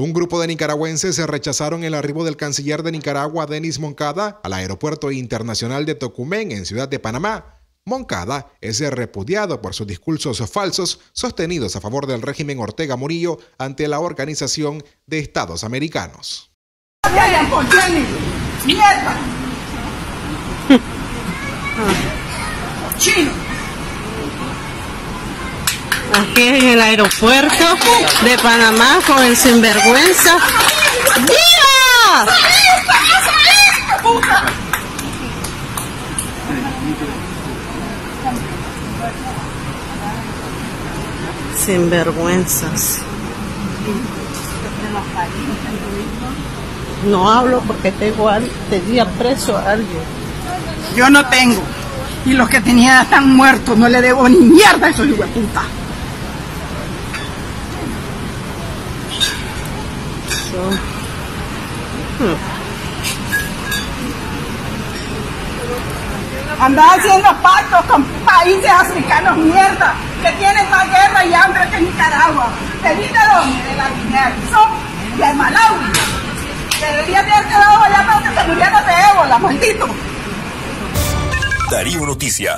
Un grupo de nicaragüenses rechazaron el arribo del canciller de Nicaragua, Denis Moncada, al aeropuerto internacional de Tocumen, en Ciudad de Panamá. Moncada es repudiado por sus discursos falsos sostenidos a favor del régimen Ortega Murillo ante la Organización de Estados Americanos. Chino aquí en el aeropuerto de Panamá con el sinvergüenza. ¡Viva! Sinvergüenzas. No hablo porque tengo tenía preso a alguien. Yo no tengo. Y los que tenía están muertos. No le debo ni mierda a esos puta. Hmm. Anda haciendo pactos con países africanos mierda, que tienen más guerra y hambre que Nicaragua. ¿Te viste dónde? De la Guinea y de Malawi. Debería haber quedado allá para que se muriera de ébola, maldito. Darío Noticias.